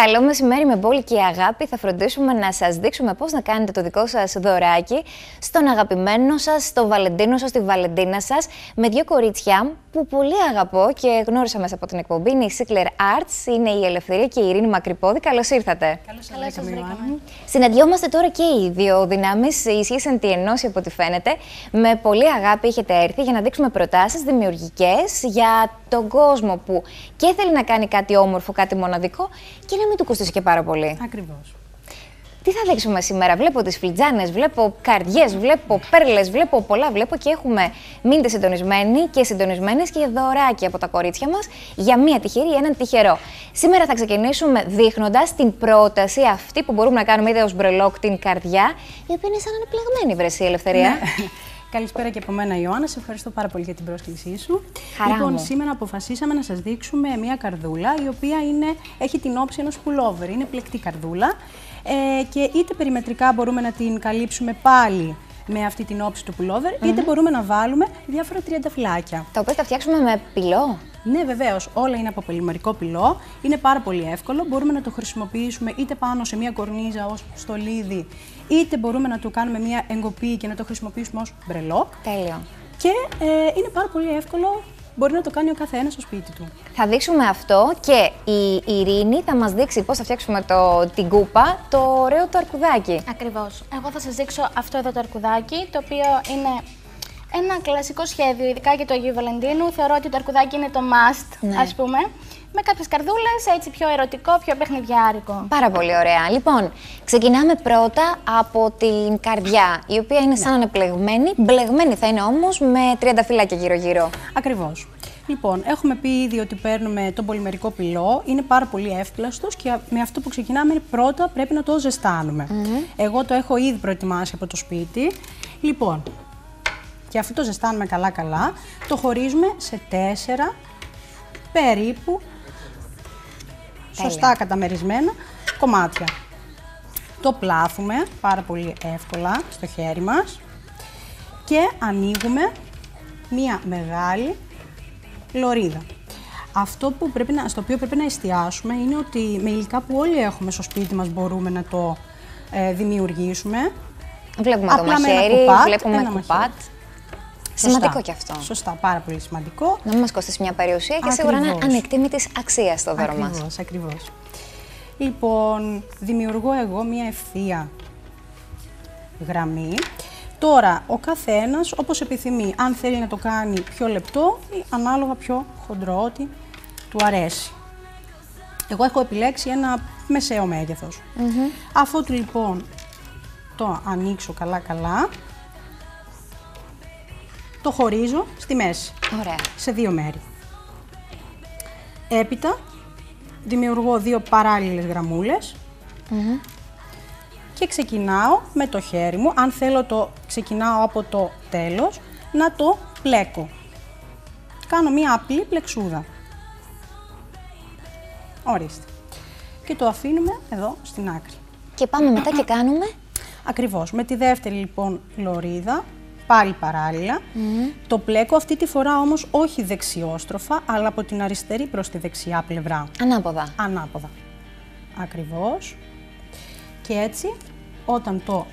Καλό μεσημέρι με πόλη και αγάπη. Θα φροντίσουμε να σας δείξουμε πώς να κάνετε το δικό σας δωράκι στον αγαπημένο σας, στο Βαλεντίνο σας, στη Βαλεντίνα σας, με δύο κορίτσια που πολύ αγαπώ και γνώρισα μέσα από την εκπομπή. Είναι η Sickler Arts, είναι η Ελευθερία και η Ειρήνη Μακρυπόδη. Καλώς ήρθατε. Καλώς σας βρήκαμε. Συναντιόμαστε τώρα και οι δύο δυνάμεις, ισχύσαν τη ενώση από ό,τι φαίνεται. Με πολύ αγάπη έχετε έρθει για να δείξουμε προτάσεις δημιουργικές για τον κόσμο που και θέλει να κάνει κάτι όμορφο, κάτι μοναδικό και να μην του κοστίσει και πάρα πολύ. Ακριβώς. Τι θα δείξουμε σήμερα, Βλέπω τις φλιτζάνες, βλέπω καρδιές, βλέπω πέρλες, βλέπω πολλά. Βλέπω και έχουμε μείνετε συντονισμένοι και συντονισμένες και δωράκια από τα κορίτσια μας για μία τυχερή ή έναν τυχερό. Σήμερα θα ξεκινήσουμε δείχνοντας την πρόταση αυτή που μπορούμε να κάνουμε είτε ως μπρελόκ την καρδιά, η οποία είναι σαν ανεπλεγμένη βρεσή ελευθερία. Ναι. Καλησπέρα και από μένα, Ιωάννα. Σε ευχαριστώ πάρα πολύ για την πρόσκλησή σου. Χαρά λοιπόν, μου. σήμερα αποφασίσαμε να σας δείξουμε μια καρδούλα η οποία είναι, έχει την όψη ενός πουλόβερ. Είναι πλεκτή καρδούλα. Ε, και είτε περιμετρικά μπορούμε να την καλύψουμε πάλι με αυτή την όψη του πουλόβερ, είτε μπορούμε να βάλουμε διάφορα τριανταφυλάκια. Τα οποία θα φτιάξουμε με πυλό; Ναι, βεβαίως, όλα είναι από πολυμερικό πυλό. Είναι πάρα πολύ εύκολο. Μπορούμε να το χρησιμοποιήσουμε είτε πάνω σε μια κορνίζα ως στολίδι, είτε μπορούμε να το κάνουμε μια εγκοπή και να το χρησιμοποιήσουμε ως μπρελόκ. Τέλειο. Και ε, είναι πάρα πολύ εύκολο. Μπορεί να το κάνει ο καθένας στο σπίτι του. Θα δείξουμε αυτό και η Ειρήνη θα μας δείξει πώς θα φτιάξουμε το, την κούπα, το ωραίο το αρκουδάκι. Ακριβώς. Εγώ θα σας δείξω αυτό εδώ το αρκουδάκι, το οποίο είναι ένα κλασικό σχέδιο, ειδικά για το Αγίου Βαλεντίνου. Θεωρώ ότι το αρκουδάκι είναι το must, Ναι. ας πούμε. Με κάποιες καρδούλες, έτσι πιο ερωτικό, πιο παιχνιδιάρικο. Πάρα πολύ ωραία. Λοιπόν, ξεκινάμε πρώτα από την καρδιά, η οποία είναι σαν ανεπλεγμένη. Μπλεγμένη θα είναι όμως με τριανταφυλάκια γύρω-γύρω. Ακριβώς. Λοιπόν, έχουμε πει ήδη ότι παίρνουμε τον πολυμερικό πυλό. Είναι πάρα πολύ εύκλαστος και με αυτό που ξεκινάμε είναι πρώτα πρέπει να το ζεστάνουμε. Εγώ το έχω ήδη προετοιμάσει από το σπίτι. Λοιπόν, και αφού το ζεστάνουμε καλά-καλά, το χωρίζουμε σε τέσσερα περίπου σωστά καταμερισμένα κομμάτια. Το πλάθουμε πάρα πολύ εύκολα στο χέρι μας και ανοίγουμε μία μεγάλη λωρίδα. Αυτό που πρέπει να, στο οποίο πρέπει να εστιάσουμε είναι ότι με υλικά που όλοι έχουμε στο σπίτι μας μπορούμε να το ε, δημιουργήσουμε. Βλέπουμε το Απλά με ένα μαχαίρι, κουπάτ, βλέπουμε ένα κουπάτ. μαχαίρι. Σημαντικό Σωστά. κι αυτό. Σωστά, πάρα πολύ σημαντικό. Να μην μας κοστίσει μια περιουσία και σίγουρα είναι Ακριβώς. ανεκτήμητης αξίας το δώρο μας. Ακριβώς, ακριβώς. Λοιπόν, δημιουργώ εγώ μία ευθεία γραμμή. Τώρα, ο καθένας όπως επιθυμεί, αν θέλει να το κάνει πιο λεπτό ή ανάλογα πιο χοντρό, ό,τι του αρέσει. Εγώ έχω επιλέξει ένα μεσαίο μέγεθος. Αφού του λοιπόν το ανοίξω καλά-καλά, το χωρίζω στη μέση Ωραία. σε δύο μέρη. Έπειτα δημιουργώ δύο παράλληλες γραμμούλες και ξεκινάω με το χέρι μου, αν θέλω το ξεκινάω από το τέλος, να το πλέκω. Κάνω μία απλή πλεξούδα. Ορίστε. Και το αφήνουμε εδώ στην άκρη. Και πάμε μετά και κάνουμε; Ακριβώς. Με τη δεύτερη λοιπόν λωρίδα, πάλι παράλληλα, το πλέκω αυτή τη φορά όμως όχι δεξιόστροφα, αλλά από την αριστερή προς τη δεξιά πλευρά. Ανάποδα. Ανάποδα. Ακριβώς. Και έτσι, όταν το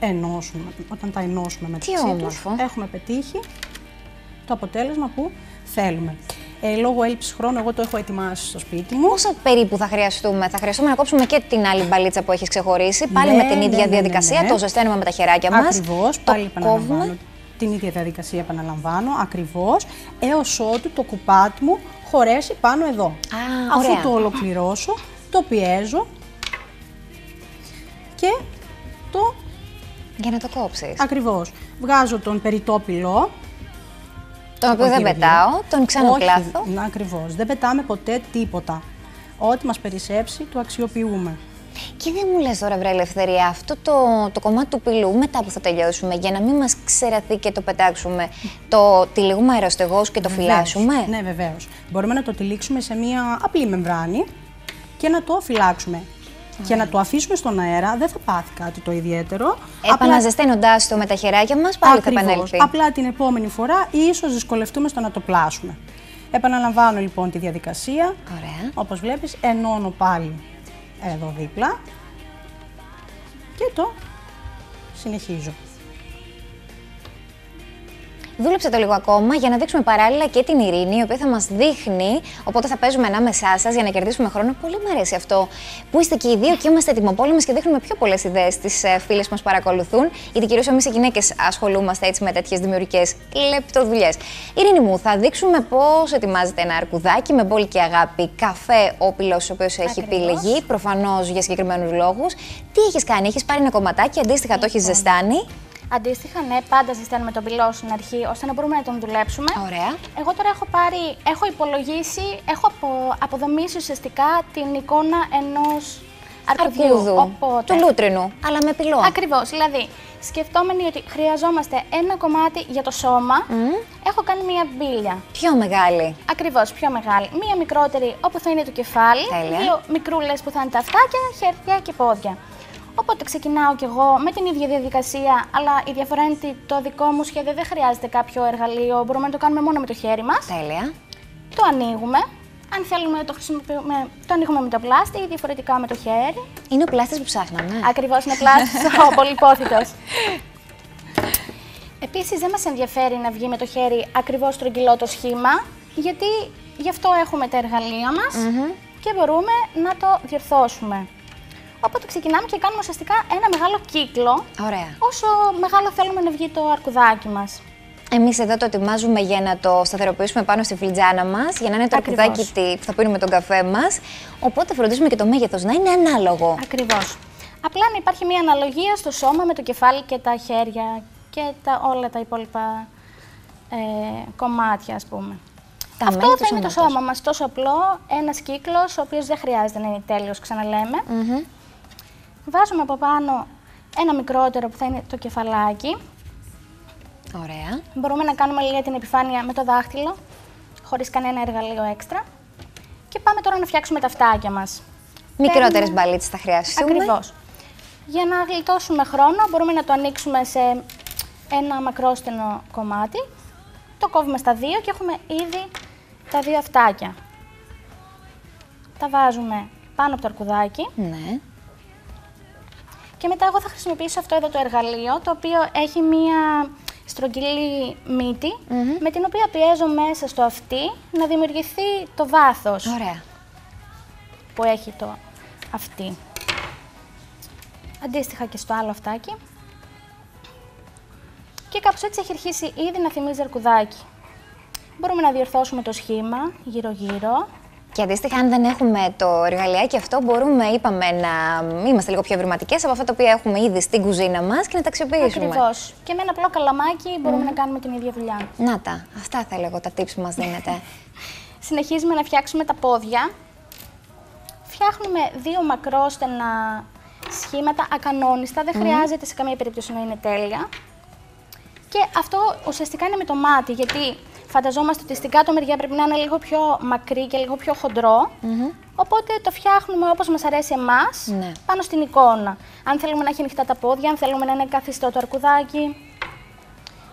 ενώσουμε, όταν τα ενώσουμε μεταξύ τους, όμορφο. έχουμε πετύχει το αποτέλεσμα που θέλουμε. Ε, λόγω έλλειψης χρόνου, εγώ το έχω ετοιμάσει στο σπίτι μου. Πόσα περίπου θα χρειαστούμε, θα χρειαστούμε να κόψουμε και την άλλη μπαλίτσα που έχεις ξεχωρίσει, πάλι Ναι, με την ναι, ίδια ναι, ναι, διαδικασία, ναι. το ζεσταίνουμε με τα χεράκια μας. Ακριβώς, το πάλι επαναλαμβάνω. κόβουμε. Την ίδια διαδικασία επαναλαμβάνω, ακριβώς, έως ότου το κουπάτι μου χωρέσει πάνω εδώ. Α, Αφού ωραία. το ολοκληρώσω, το πιέζω και το Για να το κόψεις. ακριβώς. Βγάζω τον περιττό πυλό. Τον οποίο δεν γύρω-γύρω. πετάω, τον ξανακλάθω. Όχι, να, ακριβώς. Δεν πετάμε ποτέ τίποτα. Ό,τι μας περισσέψει, το αξιοποιούμε. Και δεν μου λες τώρα, βρε Ελευθερία, αυτό το, το κομμάτι του πυλού μετά που θα τελειώσουμε, για να μην μας ξεραθεί και το πετάξουμε, το τυλίγουμε αεροστεγός και το φυλάσσουμε; Ναι, βεβαίως. Μπορούμε να το τυλίξουμε σε μία απλή μεμβράνη και να το φυλάξουμε. Και να το αφήσουμε στον αέρα, δεν θα πάθει κάτι το ιδιαίτερο. Επαναζεσταίνοντάς το με τα χεράκια μας, πάλι θα Ακριβώς. επανέλθει. Απλά την επόμενη φορά ίσως δυσκολευτούμε στο να το πλάσουμε. Επαναλαμβάνω λοιπόν τη διαδικασία. Ωραία. Όπως βλέπεις, ενώνω πάλι εδώ δίπλα και το συνεχίζω. Δούλεψε το λίγο ακόμα για να δείξουμε παράλληλα και την Ειρήνη, η οποία θα μας δείχνει. Οπότε θα παίζουμε ανάμεσά σας για να κερδίσουμε χρόνο. Πολύ μου αρέσει αυτό που είστε και οι δύο και είμαστε ετοιμοπόλεμες και δείχνουμε πιο πολλές ιδέες στις ε, φίλες που μας παρακολουθούν. Γιατί κυρίως εμείς οι γυναίκες ασχολούμαστε έτσι με τέτοιες δημιουργικές λεπτοδουλειές. Ειρήνη μου, θα δείξουμε πώς ετοιμάζεται ένα αρκουδάκι με μπόλικη αγάπη, καφέ όπιλο, ο οποίος έχει επιλεγεί, προφανώς για συγκεκριμένους λόγους. Τι έχεις κάνει, έχεις πάρει ένα κομματάκι, αντίστοιχα το έχεις λοιπόν. ζεστάνει. Αντίστοιχα, ναι, πάντα ζεσταίνουμε τον πυλό στην αρχή, ώστε να μπορούμε να τον δουλέψουμε. Ωραία. Εγώ τώρα έχω πάρει, έχω υπολογίσει, έχω απο, αποδομήσει ουσιαστικά την εικόνα ενός αρκουδιού. Οπότε... Του λούτρινου, αλλά με πυλό. Ακριβώς. Δηλαδή, σκεφτόμενοι ότι χρειαζόμαστε ένα κομμάτι για το σώμα, έχω κάνει μία μπίλια. Πιο μεγάλη. Ακριβώς, πιο μεγάλη. Μία μικρότερη όπου θα είναι το κεφάλι. Τέλεια. Δύο μικρούλες που θα είναι τα αυτάκια, χέρια και πόδια. Οπότε ξεκινάω κι εγώ με την ίδια διαδικασία, αλλά η διαφορά είναι ότι το δικό μου σχέδιο δεν χρειάζεται κάποιο εργαλείο. Μπορούμε να το κάνουμε μόνο με το χέρι μας. Τέλεια. Το ανοίγουμε. Αν θέλουμε το χρησιμοποιούμε, το ανοίγουμε με το πλάστη ή διαφορετικά με το χέρι. Είναι ο πλάστης που ψάχναμε. Ακριβώς είναι πλάστης, ο πολυπόθητο. Επίσης, δεν μας ενδιαφέρει να βγει με το χέρι ακριβώς στρογγυλό το σχήμα, γιατί γι' αυτό έχουμε τα εργαλεία μας και μπορούμε να το διορθώσουμε. Οπότε ξεκινάμε και κάνουμε ουσιαστικά ένα μεγάλο κύκλο. Ωραία. Όσο μεγάλο θέλουμε να βγει το αρκουδάκι μας. Εμείς εδώ το ετοιμάζουμε για να το σταθεροποιήσουμε πάνω στη φλιτζάνα μας, για να είναι το αρκουδάκι που θα πίνουμε τον καφέ μας. Οπότε φροντίζουμε και το μέγεθος να είναι ανάλογο. Ακριβώς. Απλά να υπάρχει μια αναλογία στο σώμα με το κεφάλι και τα χέρια και τα, όλα τα υπόλοιπα ε, κομμάτια, ας πούμε. Τα Αυτό θα είναι το σώμα μας τόσο απλό, ένας κύκλος, ο οποίος δεν χρειάζεται να είναι τέλειος, ξαναλέμε. Mm Βάζουμε από πάνω ένα μικρότερο που θα είναι το κεφαλάκι. Ωραία. Μπορούμε να κάνουμε λίγα την επιφάνεια με το δάχτυλο, χωρίς κανένα εργαλείο έξτρα. Και πάμε τώρα να φτιάξουμε τα φτάκια μας. Μικρότερες Παίρνουμε... μπαλίτσες θα χρειαστούμε. Ακριβώς. Για να γλιτώσουμε χρόνο μπορούμε να το ανοίξουμε σε ένα μακρόστενο κομμάτι. Το κόβουμε στα δύο και έχουμε ήδη τα δύο αυτάκια. Τα βάζουμε πάνω από το αρκουδάκι. Ναι. Και μετά εγώ θα χρησιμοποιήσω αυτό εδώ το εργαλείο, το οποίο έχει μία στρογγυλή μύτη, με την οποία πιέζω μέσα στο αυτί να δημιουργηθεί το βάθος. Ωραία. Που έχει το αυτί. Αντίστοιχα και στο άλλο αυτάκι. Και κάπως έτσι έχει αρχίσει ήδη να θυμίζει αρκουδάκι. Μπορούμε να διορθώσουμε το σχήμα γύρω-γύρω. Και αντίστοιχα, αν δεν έχουμε το εργαλειάκι αυτό, μπορούμε, είπαμε, να είμαστε λίγο πιο ευρηματικές από αυτά τα οποία έχουμε ήδη στην κουζίνα μας και να τα αξιοποιήσουμε. Ακριβώς. Και με ένα απλό καλαμάκι μπορούμε να κάνουμε την ίδια δουλειά. Να τα. Αυτά θα έλεγα τα tips που μας δίνετε. Συνεχίζουμε να φτιάξουμε τα πόδια. Φτιάχνουμε δύο μακρόστενα σχήματα ακανόνιστα. Δεν χρειάζεται σε καμία περίπτωση να είναι τέλεια. Και αυτό ουσιαστικά είναι με το μάτι, γιατί φανταζόμαστε ότι στην κάτω μεριά πρέπει να είναι λίγο πιο μακρύ και λίγο πιο χοντρό. Οπότε το φτιάχνουμε όπως μας αρέσει εμάς, ναι. πάνω στην εικόνα. Αν θέλουμε να έχει ανοιχτά τα πόδια, αν θέλουμε να είναι καθιστό το αρκουδάκι.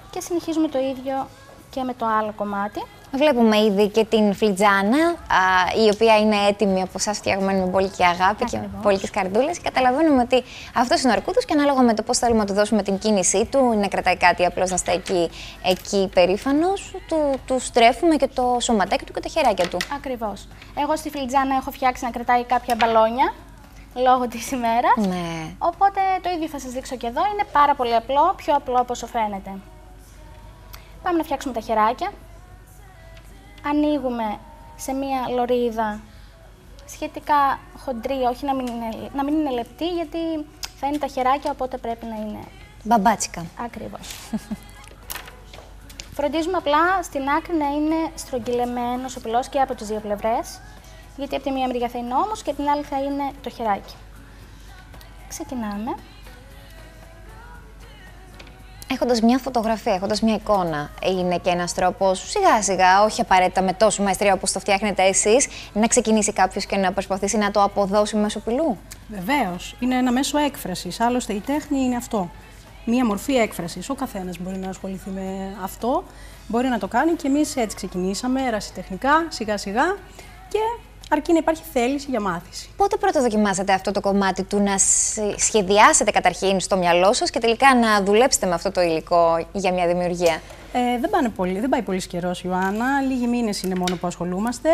Και συνεχίζουμε το ίδιο και με το άλλο κομμάτι. Βλέπουμε ήδη και την φλιτζάνα, η οποία είναι έτοιμη από εσάς φτιαγμένη με πολύ και αγάπη Ακριβώς. και πολύ καρδούλες. Και καταλαβαίνουμε ότι αυτός είναι ο αρκούδος και ανάλογα με το πώς θέλουμε να του δώσουμε την κίνησή του, να κρατάει κάτι απλώς να στέκει εκεί περήφανος, του, του στρέφουμε και το σωματάκι του και τα χεράκια του. Ακριβώς. Εγώ στη φλιτζάνα έχω φτιάξει να κρατάει κάποια μπαλόνια λόγω της ημέρας. Ναι. Οπότε το ίδιο θα σας δείξω και εδώ. Είναι πάρα πολύ απλό, πιο απλό από όσο φαίνεται. Πάμε να φτιάξουμε τα χεράκια ανοίγουμε σε μία λωρίδα σχετικά χοντρή, όχι να μην είναι, να μην είναι λεπτή, γιατί θα είναι τα χεράκια, οπότε πρέπει να είναι... Μπαμπάτσικα. Ακριβώς. Φροντίζουμε απλά στην άκρη να είναι στρογγυλεμένος ο πυλός και από τις δύο πλευρές, γιατί από τη μία μεριά θα είναι όμως και από την άλλη θα είναι το χεράκι. Ξεκινάμε έχοντας μια φωτογραφία, έχοντας μια εικόνα, είναι και ένας τρόπος σιγά σιγά, όχι απαραίτητα με τόσο μαεστρία όπως το φτιάχνετε εσείς, να ξεκινήσει κάποιος και να προσπαθήσει να το αποδώσει μέσω πυλού; Βεβαίως. Είναι ένα μέσο έκφρασης. Άλλωστε η τέχνη είναι αυτό. Μία μορφή έκφρασης. Ο καθένας μπορεί να ασχοληθεί με αυτό. Μπορεί να το κάνει και εμείς έτσι ξεκινήσαμε, ερασιτεχνικά, σιγά σιγά. Και αρκεί να υπάρχει θέληση για μάθηση. Πότε πρώτο δοκιμάσατε αυτό το κομμάτι του να σ- σχεδιάσετε καταρχήν στο μυαλό σας και τελικά να δουλέψετε με αυτό το υλικό για μια δημιουργία; Ε, δεν, πάνε πολύ, δεν πάει πολύς καιρός, Ιωάννα. Λίγοι μήνες είναι μόνο που ασχολούμαστε.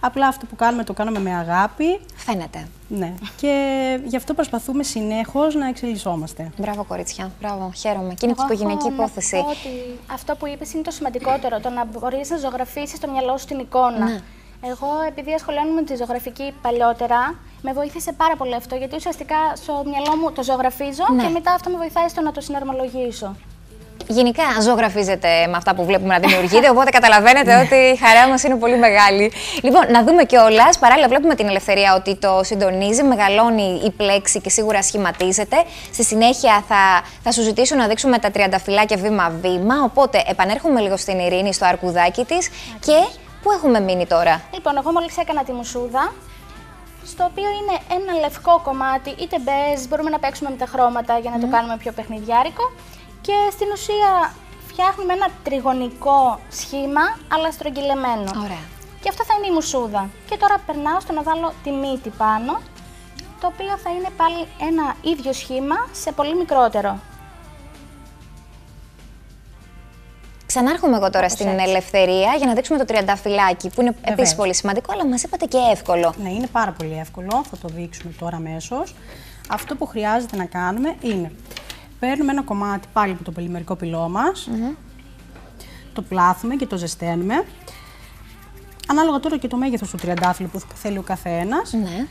Απλά αυτό που κάνουμε το κάνουμε με αγάπη. Φαίνεται. Ναι. Και γι' αυτό προσπαθούμε συνεχώ να εξελισσόμαστε. Μπράβο, κορίτσια. Μπράβο. Χαίρομαι. Και είναι και Εγώ οικογενειακή έχω να υπόθεση. πω ότι αυτό που είπες είναι το σημαντικότερο, το να μπορείς να ζωγραφίσεις στο μυαλό σου την εικόνα. Ναι. Εγώ, επειδή ασχολιόμουν με τη ζωγραφική παλιότερα, με βοήθησε πάρα πολύ αυτό, γιατί ουσιαστικά στο μυαλό μου το ζωγραφίζω Ναι. και μετά αυτό με βοηθάει στο να το συναρμολογήσω. Γενικά, ζωγραφίζετε με αυτά που βλέπουμε να δημιουργείτε, οπότε καταλαβαίνετε ότι η χαρά μας είναι πολύ μεγάλη. Λοιπόν, να δούμε κιόλας. Παράλληλα, βλέπουμε την ελευθερία ότι το συντονίζει, μεγαλώνει η πλέξη και σίγουρα σχηματίζεται. Στη συνέχεια θα, θα σου ζητήσω να δείξουμε τα τριανταφυλάκια βήμα-βήμα. Οπότε, επανέρχομαι λίγο στην Ειρήνη, στο αρκουδάκι της. Και πού έχουμε μείνει τώρα; Λοιπόν, εγώ μόλις έκανα τη μουσούδα, στο οποίο είναι ένα λευκό κομμάτι, είτε μπέζ, μπορούμε να παίξουμε με τα χρώματα για να το κάνουμε πιο παιχνιδιάρικο. Και στην ουσία φτιάχνουμε ένα τριγωνικό σχήμα, αλλά στρογγυλεμένο. Ωραία. Και αυτό θα είναι η μουσούδα. Και τώρα περνάω στο να βάλω τη μύτη πάνω, το οποίο θα είναι πάλι ένα ίδιο σχήμα σε πολύ μικρότερο. Ξανάρχομαι εγώ τώρα στην έτσι. ελευθερία για να δείξουμε το τριανταφυλάκι, που είναι επίσης Βεβαίως. πολύ σημαντικό, αλλά μας είπατε και εύκολο. Ναι, είναι πάρα πολύ εύκολο. Θα το δείξουμε τώρα αμέσως. Αυτό που χρειάζεται να κάνουμε είναι παίρνουμε ένα κομμάτι πάλι από το πολυμερικό πυλό μας, το πλάθουμε και το ζεσταίνουμε. Ανάλογα τώρα και το μέγεθος του τριαντάφυλλου που θέλει ο καθένας, Ναι.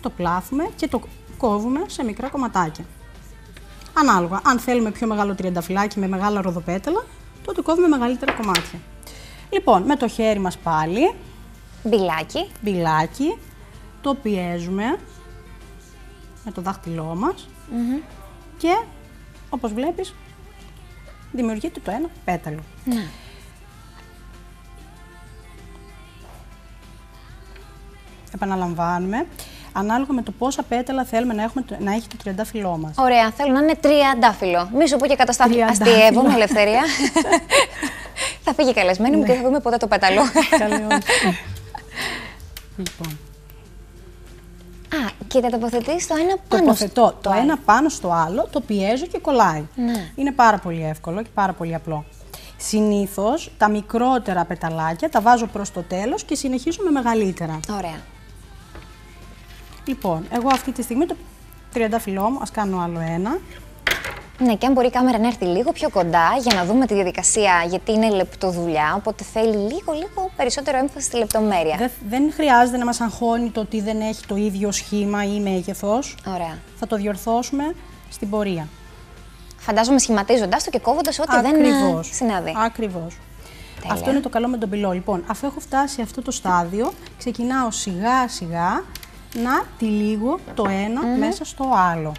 το πλάθουμε και το κόβουμε σε μικρά κομματάκια. Ανάλογα, αν θέλουμε πιο μεγάλο τριανταφυλάκι με μεγάλα ροδοπέταλα, τότε κόβουμε μεγαλύτερα κομμάτια. Λοιπόν, με το χέρι μας πάλι, Μπιλάκι. μπιλάκι, το πιέζουμε με το δάχτυλό μας και όπως βλέπεις δημιουργείται το ένα πέταλο. Ναι. Επαναλαμβάνουμε, ανάλογα με το πόσα πέταλα θέλουμε να, έχουμε, το- να έχει το τριαντάφυλλό μας. Ωραία, θέλω να είναι τριαντάφυλλο. Μη σου πω και καταστάφυλλο. Τριαντάφυλλο. Αστείευομαι, ελευθερία. θα φύγει καλεσμένη μου και θα δούμε ποτέ το πέταλο. Καλή όχι. λοιπόν, Α, και τα τοποθετείς το ένα πάνω τοποθετώ στο το άλλο. ένα πάνω στο άλλο, το πιέζω και κολλάει. Ναι. Είναι πάρα πολύ εύκολο και πάρα πολύ απλό. Συνήθως τα μικρότερα πεταλάκια τα βάζω προς το τέλος και συνεχίζω με μεγαλύτερα. Ωραία. Λοιπόν, εγώ αυτή τη στιγμή το τριαντάφυλλό μου, ας κάνω άλλο ένα. Ναι, και αν μπορεί η κάμερα να έρθει λίγο πιο κοντά για να δούμε τη διαδικασία, γιατί είναι λεπτοδουλειά, οπότε θέλει λίγο, λίγο περισσότερο έμφαση στη λεπτομέρεια. Δεν, δεν χρειάζεται να μας αγχώνει το ότι δεν έχει το ίδιο σχήμα ή μέγεθος. Ωραία. Θα το διορθώσουμε στην πορεία. Φαντάζομαι σχηματίζοντά το και κόβοντας ό,τι δεν ε, συνάδει. Ακριβώς. Τέλεια. Αυτό είναι το καλό με τον πυλό. Λοιπόν, αφού έχω φτάσει σε αυτό το στάδιο, ξεκινάω σιγά σιγά να τυλίγω το ενα μέσα στο άλλο.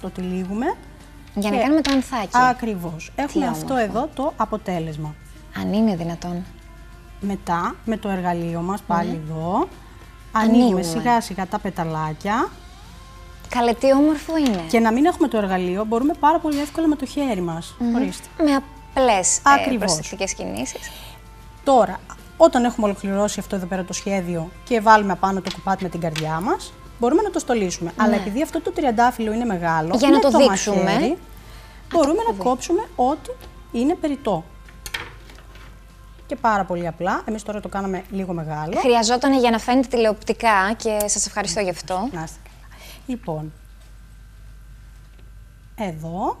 Το τυλίγουμε. Για να και- κάνουμε το ανθάκι. Ακριβώς. Έχουμε όμορφο. αυτό εδώ το αποτέλεσμα. Αν είναι δυνατόν. Μετά, με το εργαλείο μας, πάλι εδώ, Ανοίγουμε. ανοίγουμε σιγά σιγά τα πεταλάκια Καλέ, τι όμορφο είναι. και να μην έχουμε το εργαλείο, μπορούμε πάρα πολύ εύκολα με το χέρι μας. Ορίστε. Με απλές ε, Ακριβώς. προσεκτικές κινήσεις. Τώρα, όταν έχουμε ολοκληρώσει αυτό εδώ πέρα το σχέδιο και βάλουμε απάνω το κουπάτι με την καρδιά μας, μπορούμε να το στολίσουμε. Αλλά επειδή αυτό το τριαντάφυλλο είναι μεγάλο, Ναι. Για με να το το δείξουμε. μαχαίρι, μπορούμε να κόψουμε ό,τι είναι περιττό. Και πάρα πολύ απλά, εμείς τώρα το κάναμε λίγο μεγάλο. Χρειαζόταν για να φαίνεται τηλεοπτικά και σας ευχαριστώ γι' αυτό. Να είστε καλά. Λοιπόν, εδώ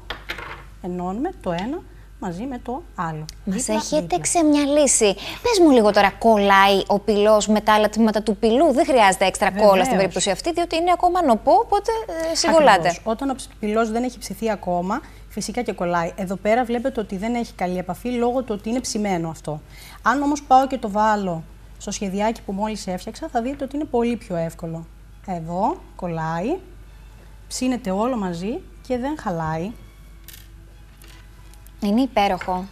ενώνουμε το ένα μαζί με το άλλο. Μας Δίπλα, έχετε δίπλα. ξεμυαλίσει. Πες μου λίγο τώρα, κολλάει ο πυλός με τα άλλα τμήματα του πυλού; Δεν χρειάζεται έξτρα κόλλα στην Βεβαίως. περίπτωση αυτή, διότι είναι ακόμα νοπό, οπότε ε, συγκολλάτε. Ακριβώς. Όταν ο πυλός δεν έχει ψηθεί ακόμα, φυσικά και κολλάει. Εδώ πέρα βλέπετε ότι δεν έχει καλή επαφή λόγω του ότι είναι ψημένο αυτό. Αν όμως πάω και το βάλω στο σχεδιάκι που μόλις έφτιαξα, θα δείτε ότι είναι πολύ πιο εύκολο. Εδώ κολλάει, ψήνεται όλο μαζί και δεν χαλάει. Είναι υπέροχο.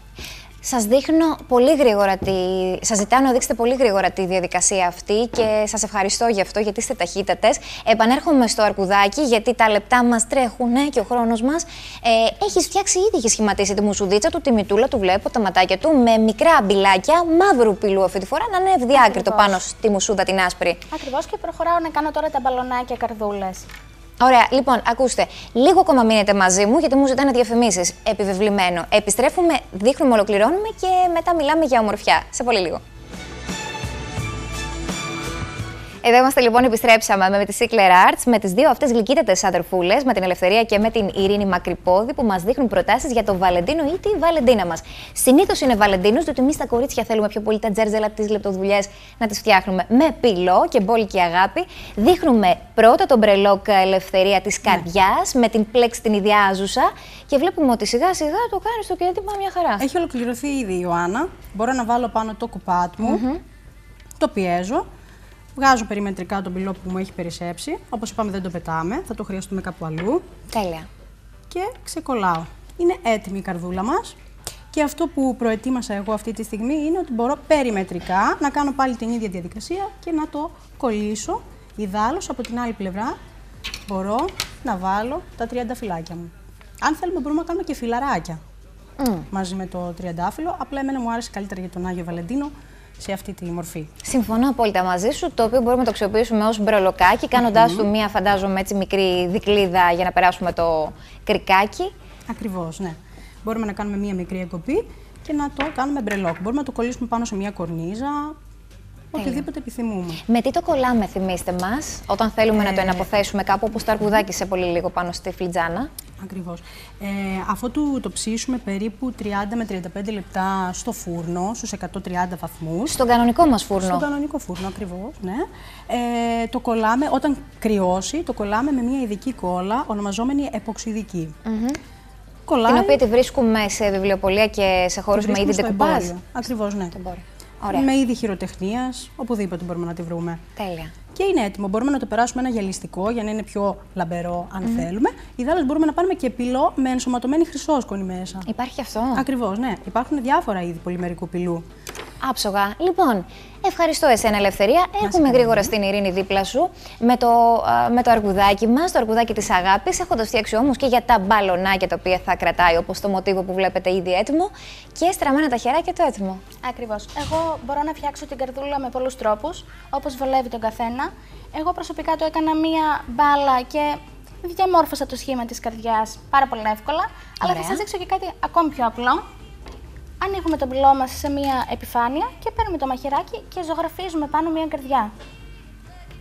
Σας δείχνω πολύ γρήγορα τη. Σας ζητάω να δείξετε πολύ γρήγορα τη διαδικασία αυτή και σας ευχαριστώ γι' αυτό γιατί είστε ταχύτατες. Επανέρχομαι στο αρκουδάκι γιατί τα λεπτά μας τρέχουν και ο χρόνος μας. Ε, έχεις φτιάξει ήδη, έχεις σχηματίσει τη μουσουδίτσα του, τη μητούλα του, βλέπω τα ματάκια του με μικρά μπιλάκια μαύρου πυλού αυτή τη φορά να είναι ευδιάκριτο πάνω στη μουσούδα την άσπρη. Ακριβώς και προχωράω να κάνω τώρα τα μπαλονάκια καρδούλες. Ωραία, λοιπόν, ακούστε. Λίγο ακόμα μείνετε μαζί μου, γιατί μου ζητάνε διαφημίσεις. Επιβεβλημένο. Επιστρέφουμε, δείχνουμε, ολοκληρώνουμε και μετά μιλάμε για ομορφιά. Σε πολύ λίγο. Εδώ είμαστε λοιπόν, επιστρέψαμε με τη Sickler Arts, με τις δύο αυτές γλυκύτατες αδερφούλε, με την Ελευθερία και με την Ειρήνη Μακρυπόδη, που μας δείχνουν προτάσεις για το Βαλεντίνο ή τη Βαλεντίνα μας. Συνήθως είναι Βαλεντίνος, διότι εμείς τα κορίτσια θέλουμε πιο πολύ τα τζέρζελα, τις λεπτοδουλειές να τις φτιάχνουμε με πυλό και μπόλικη αγάπη. Δείχνουμε πρώτα τον μπρελόκ Ελευθερία της ναι. καρδιάς, με την πλέξη την ιδιάζουσα και βλέπουμε ότι σιγά σιγά το κάνει στο κέντρο μια χαρά. Έχει ολοκληρωθεί ήδη η Ιωάννα. Μπορώ να βάλω πάνω το κουπάτ μου. Mm -hmm. Το πιέζω Βγάζω περιμετρικά τον πυλό που μου έχει περισσέψει. Όπως είπαμε, δεν το πετάμε. Θα το χρειαστούμε κάπου αλλού. Τέλεια. Και ξεκολλάω. Είναι έτοιμη η καρδούλα μας. Και αυτό που προετοίμασα εγώ αυτή τη στιγμή είναι ότι μπορώ περιμετρικά να κάνω πάλι την ίδια διαδικασία και να το κολλήσω. Ιδάλω από την άλλη πλευρά μπορώ να βάλω τα τριανταφυλάκια μου. Αν θέλουμε, μπορούμε να κάνουμε και φιλαράκια mm. μαζί με το τριαντάφυλλο. Απλά εμένα μου άρεσε καλύτερα για τον Άγιο Βαλεντίνο σε αυτή τη μορφή. Συμφωνώ απόλυτα μαζί σου. Το οποίο μπορούμε να το αξιοποιήσουμε ως μπρολοκάκι, κάνοντάς του μία, φαντάζομαι, έτσι μικρή δικλίδα για να περάσουμε το κρικάκι. Ακριβώς, ναι. Μπορούμε να κάνουμε μία μικρή εγκοπή και να το κάνουμε μπρελόκ. Μπορούμε να το κολλήσουμε πάνω σε μία κορνίζα, Οτιδήποτε επιθυμούμε. Με τι το κολλάμε, θυμίστε μας, όταν θέλουμε να το ε, εναποθέσουμε κάπου, όπως το αρκουδάκι σε πολύ λίγο πάνω στη φλιτζάνα. Ακριβώς. Ε, αφού το, το ψήσουμε περίπου 30 με 35 λεπτά στο φούρνο, στους 130 βαθμούς. Στον κανονικό μας φούρνο. Στον κανονικό φούρνο, ακριβώς. Ναι. Ε, το κολλάμε, όταν κρυώσει, το κολλάμε με μια ειδική κόλλα, ονομαζόμενη εποξιδική. Mm -hmm. Κολλάει... Την οποία τη βρίσκουμε σε βιβλιοπολία και σε χώρους με είδη ντεκουπάζ. Ακριβώς, ναι. Ωραία. Με είδη χειροτεχνίας, οπουδήποτε μπορούμε να τη βρούμε. Τέλεια. Και είναι έτοιμο. Μπορούμε να το περάσουμε ένα γυαλιστικό για να είναι πιο λαμπερό, αν mm. θέλουμε. Ιδάλω μπορούμε να πάρουμε και πυλό με ενσωματωμένη χρυσόσκονη μέσα. Υπάρχει αυτό; Ακριβώς, ναι. Υπάρχουν διάφορα είδη πολυμερικού πυλού. Άψογα. Λοιπόν, ευχαριστώ εσένα, Ελευθερία. Έχουμε γρήγορα στην ειρήνη δίπλα σου με το, με το αρκουδάκι μας, το αρκουδάκι της αγάπης. Έχοντας φτιάξει όμως και για τα μπαλονάκια τα οποία θα κρατάει, όπως το μοτίβο που βλέπετε ήδη έτοιμο. Και στραμμένα τα χεράκια το έτοιμο. Ακριβώς. Εγώ μπορώ να φτιάξω την καρδούλα με πολλούς τρόπους, όπως βολεύει τον καθένα. Εγώ προσωπικά το έκανα μία μπάλα και διαμόρφωσα το σχήμα της καρδιάς πάρα πολύ εύκολα. Αλλά θα σας δείξω και κάτι ακόμη πιο απλό ανοίγουμε τον πυλό μας σε μία επιφάνεια και παίρνουμε το μαχαιράκι και ζωγραφίζουμε πάνω μία καρδιά.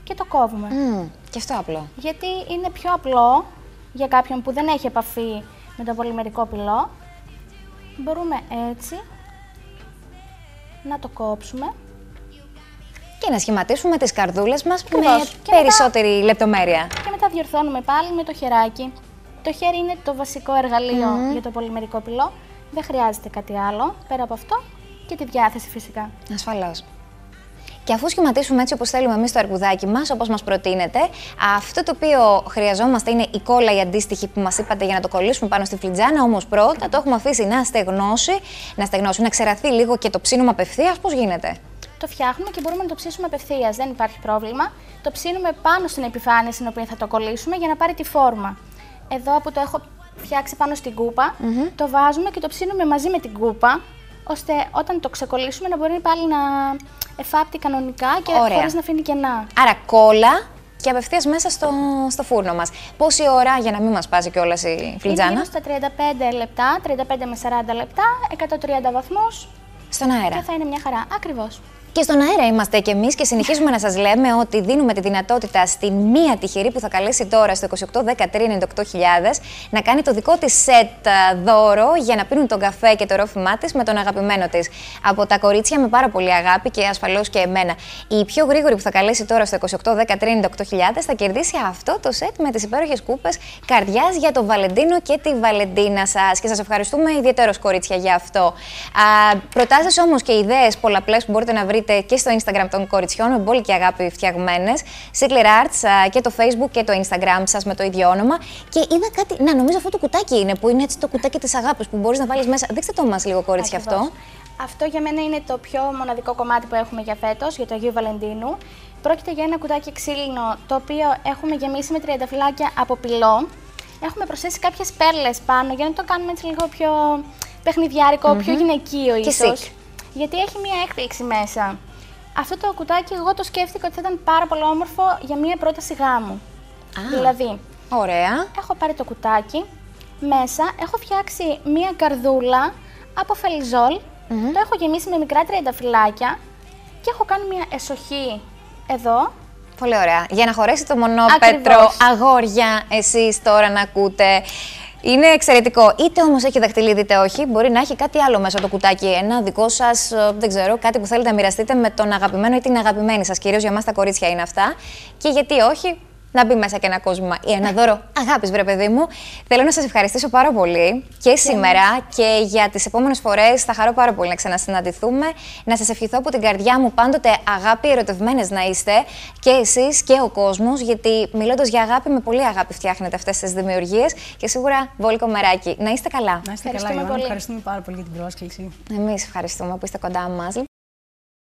Και το κόβουμε. Mm, και αυτό απλό. Γιατί είναι πιο απλό για κάποιον που δεν έχει επαφή με το πολυμερικό πυλό. Μπορούμε έτσι να το κόψουμε. Και να σχηματίσουμε τις καρδούλες μας με περισσότερη λεπτομέρεια. Και μετά διορθώνουμε πάλι με το χεράκι. Το χέρι είναι το βασικό εργαλείο για το πολυμερικό πυλό. Δεν χρειάζεται κάτι άλλο πέρα από αυτό και τη διάθεση φυσικά. Ασφαλώς. Και αφού σχηματίσουμε έτσι όπως θέλουμε εμείς το αρκουδάκι μας, όπως μας προτείνετε, αυτό το οποίο χρειαζόμαστε είναι η κόλλα η αντίστοιχη που μας είπατε για να το κολλήσουμε πάνω στη φλιτζάνα. Όμως πρώτα το έχουμε αφήσει να στεγνώσει, να στεγνώσει, να ξεραθεί λίγο και το ψήνουμε απευθείας. Πώς γίνεται; Το φτιάχνουμε και μπορούμε να το ψήσουμε απευθείας. Δεν υπάρχει πρόβλημα. Το ψήνουμε πάνω στην επιφάνεια στην οποία θα το κολλήσουμε για να πάρει τη φόρμα. Εδώ που το έχω φτιάξει πάνω στην κούπα, το βάζουμε και το ψήνουμε μαζί με την κούπα, ώστε όταν το ξεκολλήσουμε να μπορεί πάλι να εφάπτει κανονικά και χωρίς να αφήνει κενά. Άρα κόλλα και απευθείας μέσα στο, στο φούρνο μας. Πόση ώρα για να μην μας πάσει κιόλας η φλιτζάνα; Είναι στα 35 λεπτά, 35 με 40 λεπτά, 130 βαθμούς. Στον αέρα. Και θα είναι μια χαρά. Ακριβώς. Και στον αέρα είμαστε κι εμείς και συνεχίζουμε να σας λέμε ότι δίνουμε τη δυνατότητα στην μία τυχερή που θα καλέσει τώρα στο 28 να κάνει το δικό της σετ δώρο για να πίνουν τον καφέ και το ρόφημά της με τον αγαπημένο της. Από τα κορίτσια με πάρα πολύ αγάπη και ασφαλώς και εμένα. Η πιο γρήγορη που θα καλέσει τώρα στο 28 θα κερδίσει αυτό το σετ με τις υπέροχες κούπες καρδιάς για το Βαλεντίνο και τη Βαλεντίνα σας. Και σας ευχαριστούμε ιδιαίτερω, κορίτσια, για αυτό. Προτάσεις όμως και ιδέες πολλαπλές που μπορείτε να βρείτε βρείτε και στο Instagram των κοριτσιών με μπόλικη αγάπη φτιαγμένες. Sickler Arts και το Facebook και το Instagram σας με το ίδιο όνομα. Και είδα κάτι. Να, νομίζω αυτό το κουτάκι είναι που είναι έτσι το κουτάκι της αγάπης που μπορείς να βάλεις μέσα. Δείξτε το μας λίγο, κορίτσι, αυτό. Αυτό για μένα είναι το πιο μοναδικό κομμάτι που έχουμε για φέτος, για το Αγίου Βαλεντίνου. Πρόκειται για ένα κουτάκι ξύλινο το οποίο έχουμε γεμίσει με τριανταφυλάκια από πυλό. Έχουμε προσθέσει κάποιες πέρλες πάνω για να το κάνουμε έτσι λίγο πιο παιχνιδιάρικο, πιο γυναικείο ίσως. Γιατί έχει μία έκπληξη μέσα. Αυτό το κουτάκι εγώ το σκέφτηκα ότι θα ήταν πάρα πολύ όμορφο για μία πρόταση γάμου. Α, δηλαδή, Ωραία. έχω πάρει το κουτάκι, μέσα έχω φτιάξει μία καρδούλα από φελιζόλ, το έχω γεμίσει με μικρά τριανταφυλάκια και έχω κάνει μία εσοχή εδώ. Πολύ ωραία. Για να χωρέσει το μονόπετρο, Ακριβώς. αγόρια, εσείς τώρα να ακούτε. Είναι εξαιρετικό. Είτε όμως έχει δαχτυλίδι, είτε όχι. Μπορεί να έχει κάτι άλλο μέσα το κουτάκι. Ένα δικό σας, δεν ξέρω, κάτι που θέλετε να μοιραστείτε με τον αγαπημένο ή την αγαπημένη σας. Κυρίως για εμά τα κορίτσια είναι αυτά. Και γιατί όχι, να μπει μέσα και ένα κόσμο ή ένα δώρο αγάπης, βρε παιδί μου. Θέλω να σας ευχαριστήσω πάρα πολύ και σήμερα και για τις επόμενες φορές. Θα χαρώ πάρα πολύ να ξανασυναντηθούμε. Να σας ευχηθώ από την καρδιά μου πάντοτε αγάπη, ερωτευμένες να είστε και εσείς και ο κόσμος. Γιατί μιλώντας για αγάπη, με πολύ αγάπη φτιάχνετε αυτές τις δημιουργίες και σίγουρα βόλικο μεράκι. Να είστε καλά. Να είστε καλά, Ευχαριστούμε Ιωάννα. πολύ. Ευχαριστούμε πάρα πολύ για την πρόσκληση. Εμείς ευχαριστούμε που είστε κοντά μας.